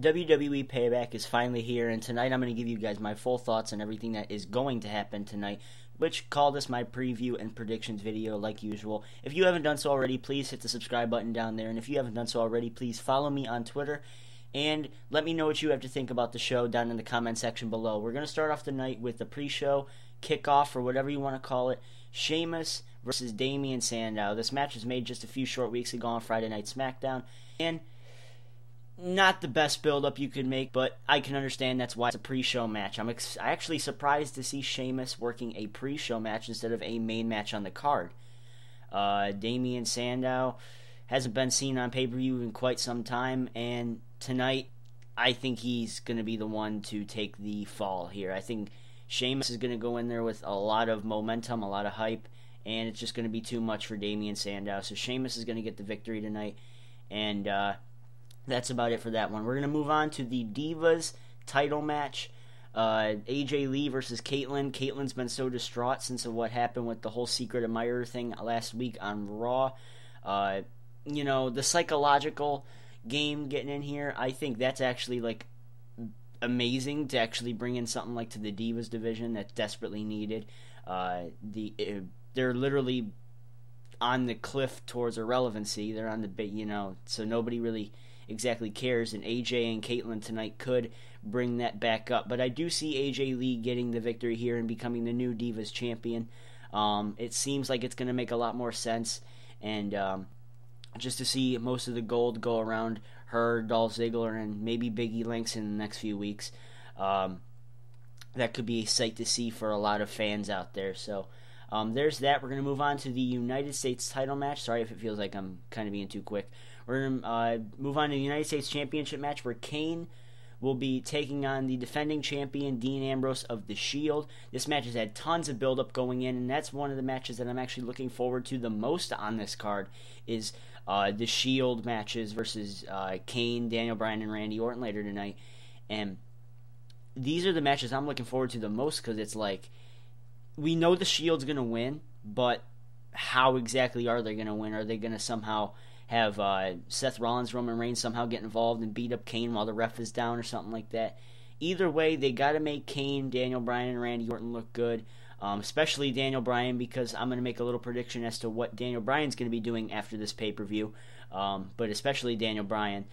WWE Payback is finally here, and tonight I'm going to give you guys my full thoughts on everything that is going to happen tonight, which call this my preview and predictions video like usual. If you haven't done so already, please hit the subscribe button down there, and if you haven't done so already, please follow me on Twitter and let me know what you have to think about the show down in the comment section below. We're going to start off the night with the pre-show kickoff, or whatever you want to call it, Sheamus versus Damien Sandow. This match was made just a few short weeks ago on Friday Night SmackDown, and not the best build up you could make, but I can understand that's why it's a pre-show match. I'm ex- actually surprised to see Sheamus working a pre-show match instead of a main match on the card. Uh, Damien Sandow hasn't been seen on pay-per-view in quite some time, and tonight I think he's going to be the one to take the fall here. I think Sheamus is going to go in there with a lot of momentum, a lot of hype, and it's just going to be too much for Damien Sandow. So Sheamus is going to get the victory tonight, and uh, that's about it for that one. We're going to move on to the Divas title match. Uh, AJ Lee versus Kaitlyn. Kaitlyn's been so distraught since of what happened with the whole secret admirer thing last week on Raw. Uh, you know, the psychological game getting in here, I think that's actually like amazing to actually bring in something like to the Divas division that's desperately needed. Uh, the uh, they're literally on the cliff towards irrelevancy. They're on the you know, so nobody really exactly cares. And AJ and Kaitlyn tonight could bring that back up. But I do see AJ Lee getting the victory here and becoming the new Divas champion. Um, it seems like it's going to make a lot more sense. And um, just to see most of the gold go around her, Dolph Ziggler, and maybe Biggie Links in the next few weeks. Um, that could be a sight to see for a lot of fans out there. So um, there's that. We're going to move on to the United States title match. Sorry if it feels like I'm kind of being too quick. We're going to uh, move on to the United States Championship match where Kane will be taking on the defending champion Dean Ambrose of the Shield. This match has had tons of build up going in, and that's one of the matches that I'm actually looking forward to the most on this card. Is uh, the Shield matches versus uh, Kane, Daniel Bryan, and Randy Orton later tonight, and these are the matches I'm looking forward to the most because it's like we know the Shield's gonna win, but how exactly are they gonna win? Are they gonna somehow have uh, Seth Rollins, Roman Reigns somehow get involved and beat up Kane while the ref is down or something like that? Either way, they got to make Kane, Daniel Bryan, and Randy Orton look good. Um, especially Daniel Bryan because I'm going to make a little prediction as to what Daniel Bryan's going to be doing after this pay per view. Um, but especially Daniel Bryan.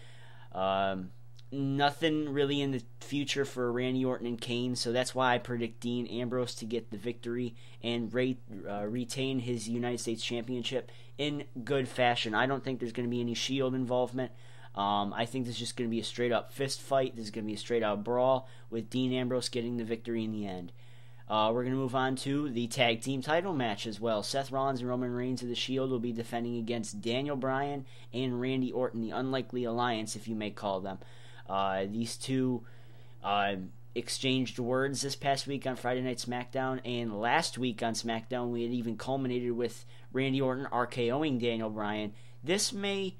Um, nothing really in the future for Randy Orton and Kane, so that's why I predict Dean Ambrose to get the victory and re- uh, retain his United States Championship in good fashion. I don't think there's going to be any Shield involvement. Um, I think this is just going to be a straight up fist fight. This is going to be a straight out brawl with Dean Ambrose getting the victory in the end. Uh, we're going to move on to the tag team title match as well. Seth Rollins and Roman Reigns of the Shield will be defending against Daniel Bryan and Randy Orton, the unlikely alliance, if you may call them. Uh, these two uh, exchanged words this past week on Friday Night SmackDown, and last week on SmackDown, we had even culminated with Randy Orton RKOing Daniel Bryan. This may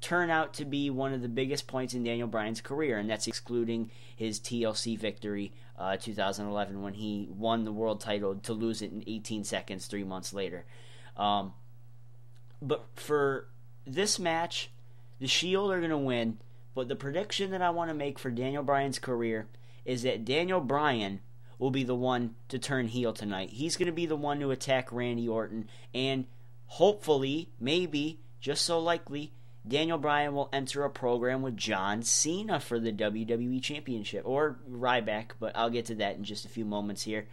turn out to be one of the biggest points in Daniel Bryan's career, and that's excluding his TLC victory uh, 2011 when he won the world title to lose it in 18 seconds three months later. Um, but for this match, the Shield are going to win. But the prediction that I want to make for Daniel Bryan's career is that Daniel Bryan will be the one to turn heel tonight. He's going to be the one to attack Randy Orton, and hopefully, maybe, just so likely, Daniel Bryan will enter a program with John Cena for the WWE Championship or Ryback, but I'll get to that in just a few moments here.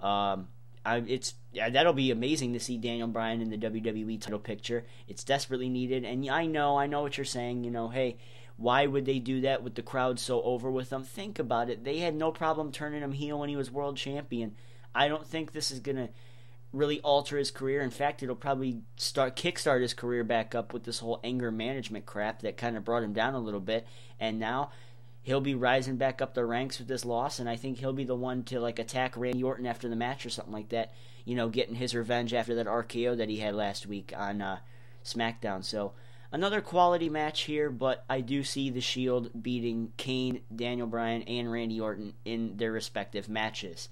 Um, I, it's that'll be amazing to see Daniel Bryan in the WWE title picture. It's desperately needed, and I know, I know what you're saying. You know, hey, why would they do that with the crowd so over with them? Think about it. They had no problem turning him heel when he was world champion. I don't think this is gonna really alter his career. In fact, it'll probably start kickstart his career back up with this whole anger management crap that kind of brought him down a little bit. And now he'll be rising back up the ranks with this loss, and I think he'll be the one to like attack Randy Orton after the match or something like that. You know, getting his revenge after that RKO that he had last week on uh, SmackDown. So another quality match here, but I do see the Shield beating Kane, Daniel Bryan, and Randy Orton in their respective matches.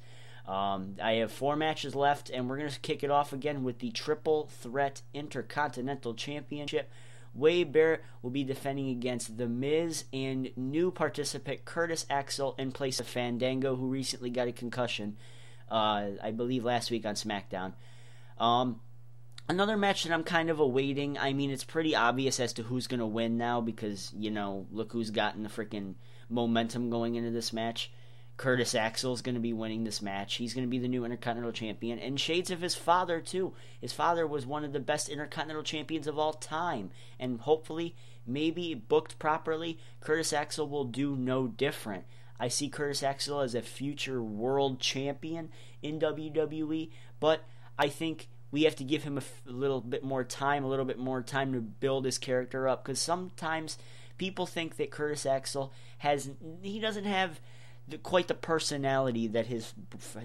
Um, I have four matches left, and we're going to kick it off again with the Triple Threat Intercontinental Championship, Wade Barrett will be defending against The Miz and new participant Curtis Axel in place of Fandango, who recently got a concussion, uh, I believe last week on SmackDown. Um, another match that I'm kind of awaiting. I mean, it's pretty obvious as to who's going to win now because, you know, look who's gotten the freaking momentum going into this match. Curtis Axel is going to be winning this match. He's going to be the new Intercontinental Champion. And shades of his father, too. His father was one of the best Intercontinental Champions of all time. And hopefully, maybe booked properly, Curtis Axel will do no different. I see Curtis Axel as a future world champion in WWE, but I think we have to give him a little bit more time, a little bit more time to build his character up. Because sometimes people think that Curtis Axel has, he doesn't have the, quite the personality that his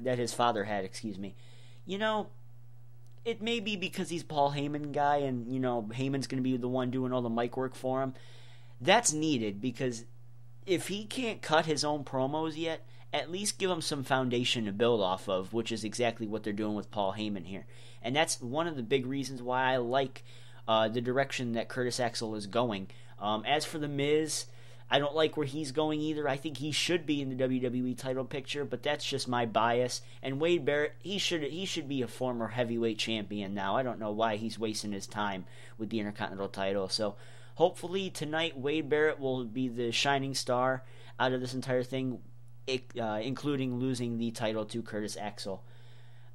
that his father had. Excuse me. You know, it may be because he's Paul Heyman guy, and you know Heyman's going to be the one doing all the mic work for him. That's needed because if he can't cut his own promos yet, at least give them some foundation to build off of, which is exactly what they're doing with Paul Heyman here. And that's one of the big reasons why I like uh, the direction that Curtis Axel is going. Um, as for The Miz, I don't like where he's going either. I think he should be in the WWE title picture, but that's just my bias. And Wade Barrett, he should he should be a former heavyweight champion now. I don't know why he's wasting his time with the Intercontinental title. So hopefully tonight Wade Barrett will be the shining star out of this entire thing, uh, including losing the title to Curtis Axel.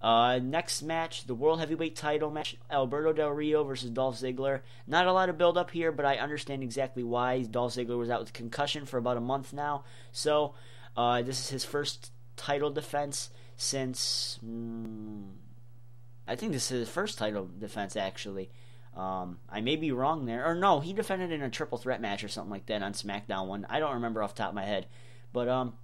Uh, next match, the World Heavyweight title match, Alberto Del Rio versus Dolph Ziggler. Not a lot of build up here, but I understand exactly why. Dolph Ziggler was out with concussion for about a month now. So, uh, this is his first title defense since. Mm, I think this is his first title defense, actually. Um, I may be wrong there. Or no, he defended in a triple threat match or something like that on SmackDown one. I don't remember off top of my head. But um,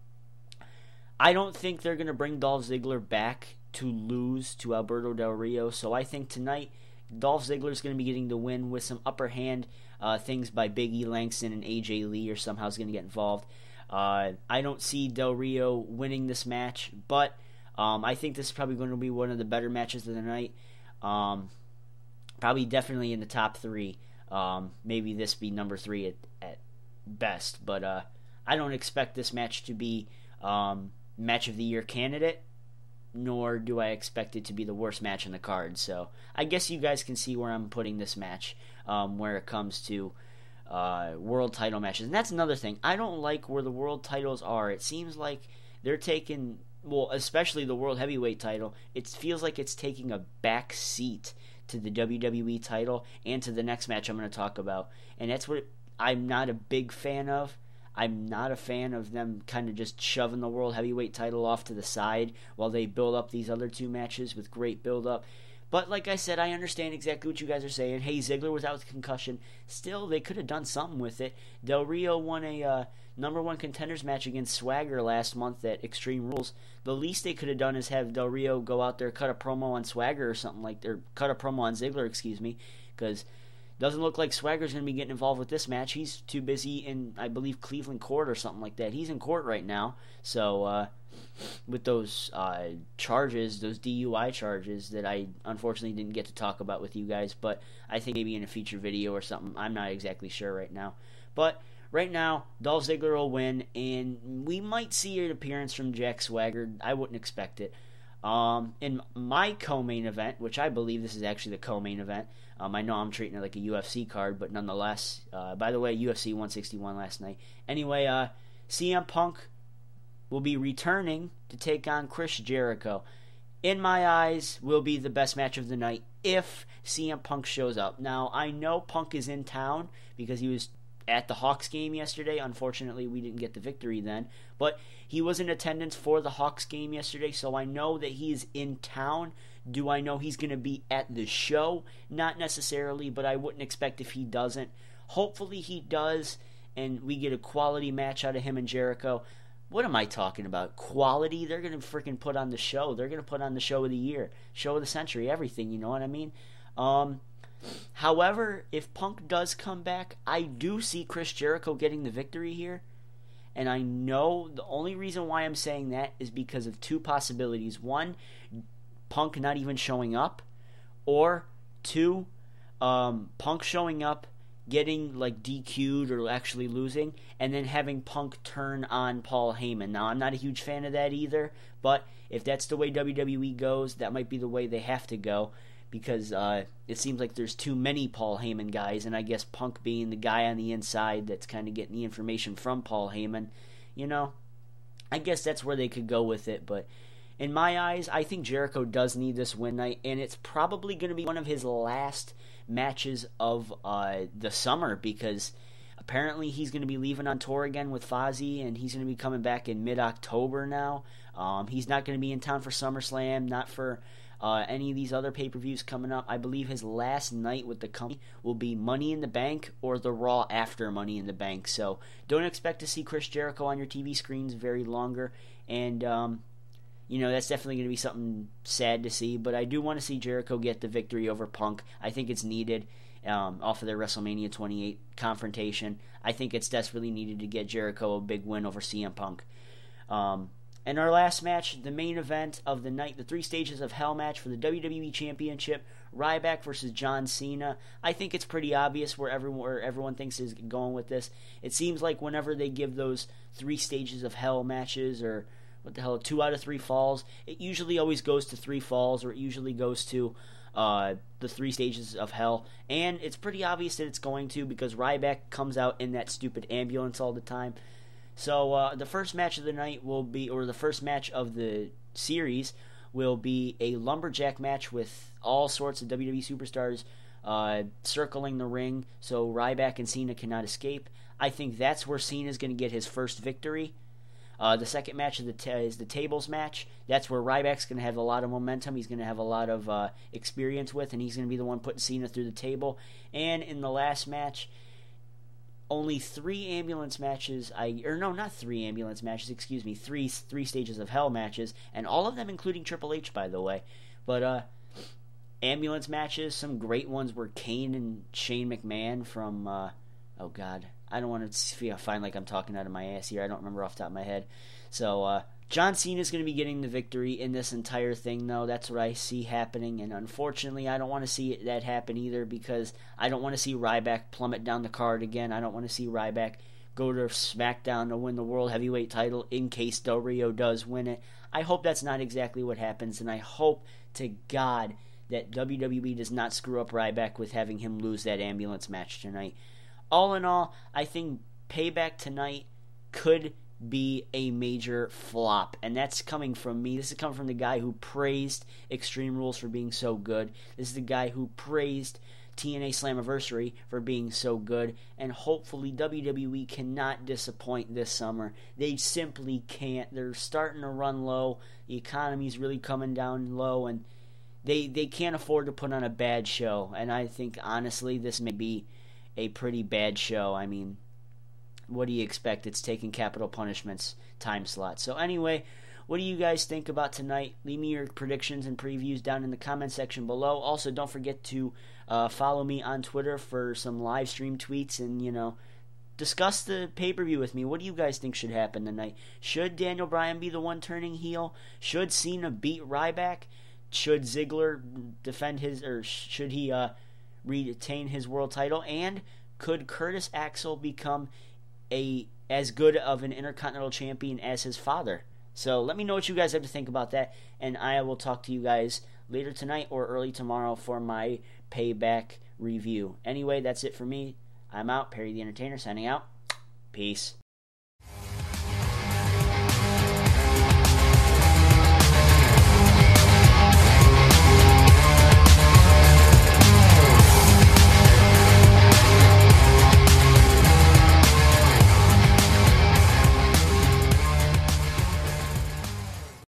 I don't think they're going to bring Dolph Ziggler back to lose to Alberto Del Rio. So I think tonight Dolph Ziggler is going to be getting the win with some upper hand uh, things by Big E Langston and AJ Lee, or somehow is going to get involved. Uh, I don't see Del Rio winning this match, but um, I think this is probably going to be one of the better matches of the night. Um, probably definitely in the top three. Um, maybe this be number three at, at best, but uh, I don't expect this match to be um, match of the year candidate nor do I expect it to be the worst match in the card. So I guess you guys can see where I'm putting this match um, where it comes to uh, world title matches. And that's another thing. I don't like where the world titles are. It seems like they're taking, well, especially the world heavyweight title, it feels like it's taking a back seat to the WWE title and to the next match I'm going to talk about. And that's what I'm not a big fan of. I'm not a fan of them kind of just shoving the world heavyweight title off to the side while they build up these other two matches with great build up. But like I said, I understand exactly what you guys are saying. Hey, Ziggler was out with concussion. Still, they could have done something with it. Del Rio won a uh, number one contenders match against Swagger last month at Extreme Rules. The least they could have done is have Del Rio go out there, cut a promo on Swagger or something like, or cut a promo on Ziggler, excuse me, because doesn't look like Swagger's going to be getting involved with this match. He's too busy in, I believe, Cleveland court or something like that. He's in court right now. So, uh, with those uh, charges, those DUI charges that I unfortunately didn't get to talk about with you guys, but I think maybe in a future video or something. I'm not exactly sure right now. But right now, Dolph Ziggler will win, and we might see an appearance from Jack Swagger. I wouldn't expect it. Um, in my co-main event, which I believe this is actually the co-main event, um, I know I'm treating it like a UFC card, but nonetheless. Uh, by the way, UFC 161 last night. Anyway, uh, CM Punk will be returning to take on Chris Jericho. In my eyes, will be the best match of the night if CM Punk shows up. Now I know Punk is in town because he was at the Hawks game yesterday. Unfortunately, we didn't get the victory then, but he was in attendance for the Hawks game yesterday, so I know that he is in town. Do I know he's going to be at the show? Not necessarily, but I wouldn't expect if he doesn't. Hopefully, he does, and we get a quality match out of him and Jericho. What am I talking about? Quality? They're going to freaking put on the show. They're going to put on the show of the year, show of the century, everything. You know what I mean? Um, however, if Punk does come back, I do see Chris Jericho getting the victory here. And I know the only reason why I'm saying that is because of two possibilities. One, Punk not even showing up, or two, um, Punk showing up, getting like DQ'd or actually losing, and then having Punk turn on Paul Heyman. Now, I'm not a huge fan of that either, but if that's the way WWE goes, that might be the way they have to go because uh, it seems like there's too many Paul Heyman guys, and I guess Punk being the guy on the inside that's kind of getting the information from Paul Heyman, you know, I guess that's where they could go with it, but in my eyes, I think Jericho does need this win night, and it's probably going to be one of his last matches of uh, the summer because apparently he's going to be leaving on tour again with Fozzy, and he's going to be coming back in mid October now. Um, he's not going to be in town for SummerSlam, not for uh, any of these other pay per views coming up. I believe his last night with the company will be Money in the Bank or the Raw after Money in the Bank. So don't expect to see Chris Jericho on your TV screens very longer. And, um, you know, that's definitely going to be something sad to see. But I do want to see Jericho get the victory over Punk. I think it's needed. Um, off of their WrestleMania 28 confrontation. I think it's desperately needed to get Jericho a big win over CM Punk. Um, and our last match, the main event of the night, the three stages of hell match for the WWE Championship, Ryback versus John Cena. I think it's pretty obvious where everyone, where everyone thinks is going with this. It seems like whenever they give those three stages of hell matches, or what the hell, two out of three falls, it usually always goes to three falls, or it usually goes to uh, the three stages of hell. And it's pretty obvious that it's going to because Ryback comes out in that stupid ambulance all the time. So uh, the first match of the night will be, or the first match of the series will be a lumberjack match with all sorts of WWE superstars uh, circling the ring, so Ryback and Cena cannot escape. I think that's where Cena is going to get his first victory. Uh, the second match the t- is the tables match. That's where Ryback's going to have a lot of momentum. He's going to have a lot of uh, experience with, and he's going to be the one putting Cena through the table. And in the last match, only three ambulance matches I or no not three ambulance matches excuse me three three stages of hell matches and all of them including Triple H by the way. But uh ambulance matches some great ones were Kane and Shane McMahon from uh oh god I don't want to feel find like I'm talking out of my ass here I don't remember off the top of my head. So uh John Cena is going to be getting the victory in this entire thing, though. That's what I see happening, and unfortunately, I don't want to see that happen either because I don't want to see Ryback plummet down the card again. I don't want to see Ryback go to SmackDown to win the World Heavyweight title in case Del Rio does win it. I hope that's not exactly what happens, and I hope to God that WWE does not screw up Ryback with having him lose that ambulance match tonight. All in all, I think Payback tonight could be a major flop. And that's coming from me. This is coming from the guy who praised Extreme Rules for being so good. This is the guy who praised TNA Slammiversary for being so good. And hopefully, WWE cannot disappoint this summer. They simply can't. They're starting to run low. The economy's really coming down low. And they, they can't afford to put on a bad show. And I think, honestly, this may be a pretty bad show. I mean, what do you expect? It's taking Capitol Punishment's time slot. So anyway, what do you guys think about tonight? Leave me your predictions and previews down in the comment section below. Also, don't forget to uh, follow me on Twitter for some live stream tweets and you know discuss the pay per view with me. What do you guys think should happen tonight? Should Daniel Bryan be the one turning heel? Should Cena beat Ryback? Should Ziggler defend his or should he uh, retain his world title? And could Curtis Axel become a as good of an intercontinental champion as his father. So let me know what you guys have to think about that, and I will talk to you guys later tonight or early tomorrow for my payback review. Anyway, that's it for me. I'm out. Perry the Entertainer signing out. Peace.